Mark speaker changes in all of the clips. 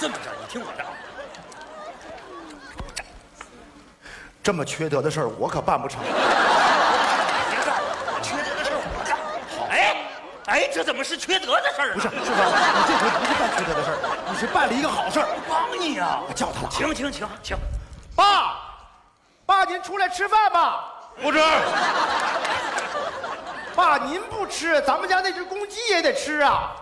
Speaker 1: 这么着，你听我的，
Speaker 2: 这么缺德的事儿，我可办不成。
Speaker 1: 别干了，缺德的事儿我干。哎，哎，这怎么是缺德的事儿啊？
Speaker 2: 不是，师傅，你这回不是办缺德的事儿，你是办了一个好事儿。
Speaker 1: 帮你啊、
Speaker 2: 我叫他了。
Speaker 1: 请请请请，
Speaker 2: 爸，爸，您出来吃饭吧。
Speaker 3: 不吃，
Speaker 2: 爸，您不吃，咱们家那只公鸡也得吃啊。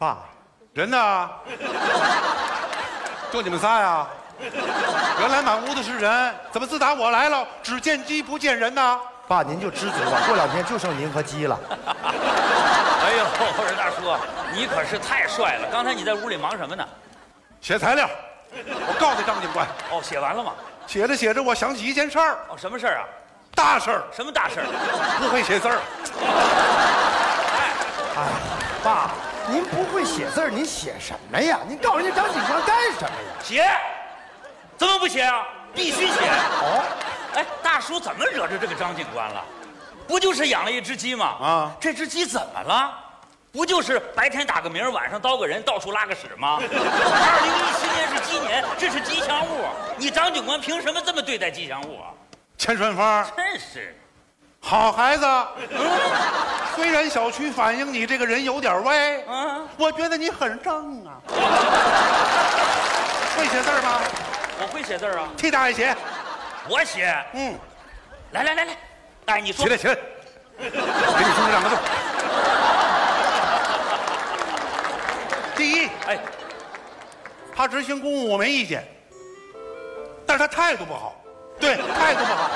Speaker 2: 爸，
Speaker 3: 人呢？就你们仨呀？原来满屋子是人，怎么自打我来了，只见鸡不见人呢？
Speaker 2: 爸，您就知足吧，过两天就剩您和鸡了。
Speaker 1: 哎呦，我说大叔，你可是太帅了！刚才你在屋里忙什么呢？
Speaker 3: 写材料，我告诉张警官，
Speaker 1: 哦，写完了吗？
Speaker 3: 写着写着，我想起一件事儿，
Speaker 1: 哦，什么事儿啊？
Speaker 3: 大事儿，
Speaker 1: 什么大事儿？
Speaker 3: 不会写字儿。
Speaker 2: 哎，爸，您不会写字儿，您写什么呀？您告诉人家张警官干什么呀？
Speaker 1: 写？怎么不写啊？必须写！
Speaker 2: 哦，
Speaker 1: 哎，大叔怎么惹着这个张警官了？不就是养了一只鸡吗？
Speaker 3: 啊
Speaker 1: 这只鸡怎么了？不就是白天打个鸣，晚上叨个人，到处拉个屎吗？二零一七年是鸡年，这是吉祥物，你张警官凭什么这么对待吉祥物啊？
Speaker 3: 钱顺风，
Speaker 1: 真是，
Speaker 3: 好孩子。虽然小区反映你这个人有点歪，
Speaker 1: 嗯，
Speaker 3: 我觉得你很正啊。会写字吗？
Speaker 1: 我会写字啊，
Speaker 3: 替大爷写。
Speaker 1: 我写。
Speaker 3: 嗯，
Speaker 1: 来来来来，哎，你说
Speaker 3: 起来起来，给你兄弟两个字。第一，
Speaker 1: 哎，
Speaker 3: 他执行公务我没意见，但是他态度不好。对，态度不好。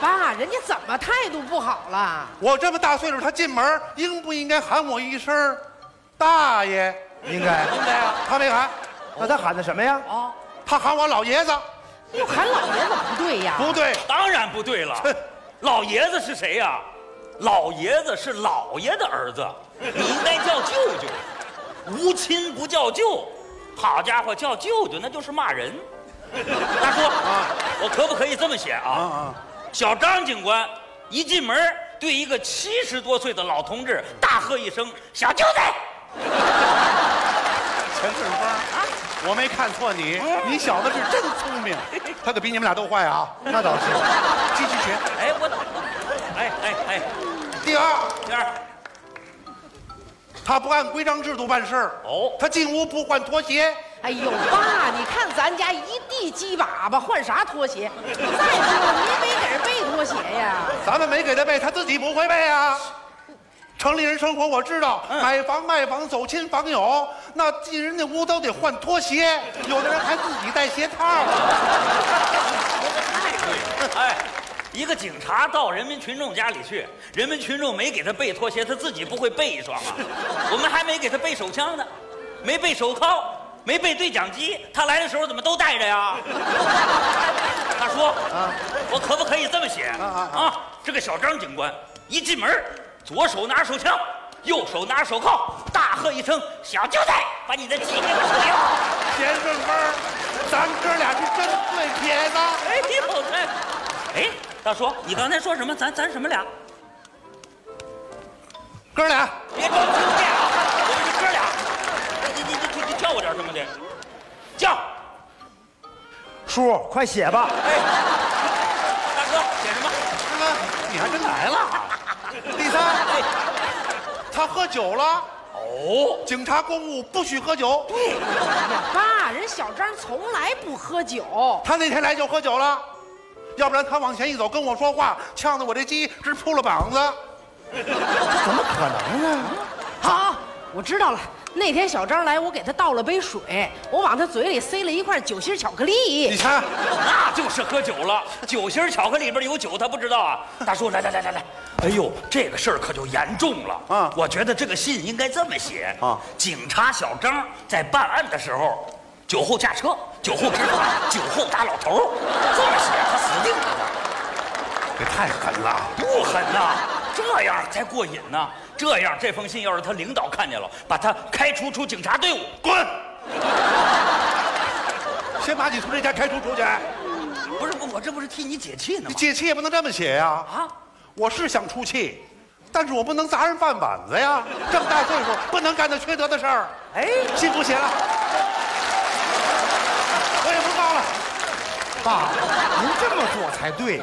Speaker 4: 爸，人家怎么态度不好了？
Speaker 3: 我这么大岁数，他进门应不应该喊我一声“大爷
Speaker 2: 应该。
Speaker 1: 应该啊，”？
Speaker 3: 他没喊，
Speaker 2: 那他喊的什么呀？
Speaker 1: 啊，
Speaker 3: 他喊我老爷子。
Speaker 4: 又喊老爷子不对呀？
Speaker 3: 不对，
Speaker 1: 当然不对了
Speaker 3: 哼。
Speaker 1: 老爷子是谁呀、老爷子是老爷的儿子，你应该叫舅舅。无亲不叫舅，好家伙，叫舅舅那就是骂人。大叔，啊我可不可以这么写啊？
Speaker 3: 啊啊！
Speaker 1: 小张警官一进门，对一个七十多岁的老同志大喝一声：“小舅子
Speaker 3: 陈顺风，我没看错你，你小子是真聪明。他可比你们俩都坏啊！
Speaker 2: 那倒是。
Speaker 3: 继续学。！”
Speaker 1: 哎，我，哎哎哎，
Speaker 3: 第二，
Speaker 1: 第二，
Speaker 3: 他不按规章制度办事儿。
Speaker 1: 哦
Speaker 3: 他进屋不换拖鞋。
Speaker 4: 哎呦，爸，你看咱家一地鸡粑粑，换啥拖鞋？再说了，你没给人备拖鞋呀？
Speaker 3: 咱们没给他背，他自己不会背啊。城里人生活我知道，买房卖房走亲访友，那进人家屋都得换拖鞋，有的人还自己带鞋套。
Speaker 1: 太对了！哎，一个警察到人民群众家里去，人民群众没给他备拖鞋，他自己不会备一双啊。我们还没给他备手枪呢，没备手铐，没备对讲机，他来的时候怎么都带着呀？大叔，我可不可以这么写
Speaker 3: 啊啊
Speaker 1: 啊？这个小张警官一进门，左手拿手枪，右手拿手铐，大喝一声：“小舅子，把你的鸡给我处理好！”
Speaker 3: 钱顺风，咱哥俩是真对撇子。
Speaker 1: 哎呦，哎，哎，大叔，你刚才说什么？咱咱什么俩？
Speaker 3: 哥俩，
Speaker 1: 别装听不见啊！我们是哥俩，你你你你你叫我点什么的？叫！
Speaker 2: 叔，快写吧。
Speaker 1: 哎，大哥写什么？
Speaker 3: 大哥，你还真来了。第三，
Speaker 1: 哎，
Speaker 3: 他喝酒了。
Speaker 1: 哦，
Speaker 3: 警察公务不许喝酒。
Speaker 4: 哎呀，爸，人小张从来不喝酒。
Speaker 3: 他那天来就喝酒了，要不然他往前一走跟我说话，呛得我这鸡直扑了膀子。
Speaker 2: 怎么可能呢？
Speaker 4: 好，我知道了。那天小张来，我给他倒了杯水，我往他嘴里塞了一块酒心巧克力
Speaker 3: 你
Speaker 4: 力。
Speaker 3: 看，
Speaker 1: 那就是喝酒了。酒心巧克力里边有酒，他不知道啊。大叔，来来来来来，哎呦，这个事儿可就严重了
Speaker 3: 啊
Speaker 1: 我觉得这个信应该这么写
Speaker 3: 啊
Speaker 1: 警察小张在办案的时候，酒后驾车，酒后执法，酒后打老头，这么写他死定了。
Speaker 3: 这太狠了。
Speaker 1: 不狠呐，这样才过瘾呢。这样，这封信要是他领导看见了，把他开除出警察队伍。
Speaker 3: 滚！先把你从这家开除出去。
Speaker 1: 不是我，我这不是替你解气呢
Speaker 3: 你
Speaker 1: 吗？
Speaker 3: 解气也不能这么写呀。
Speaker 1: 啊，
Speaker 3: 我是想出气，但是我不能砸人饭碗子呀。这么大岁数，不能干那缺德的事儿。
Speaker 1: 哎，
Speaker 3: 信不写了，我也不告了。
Speaker 2: 爸，您这么做才对。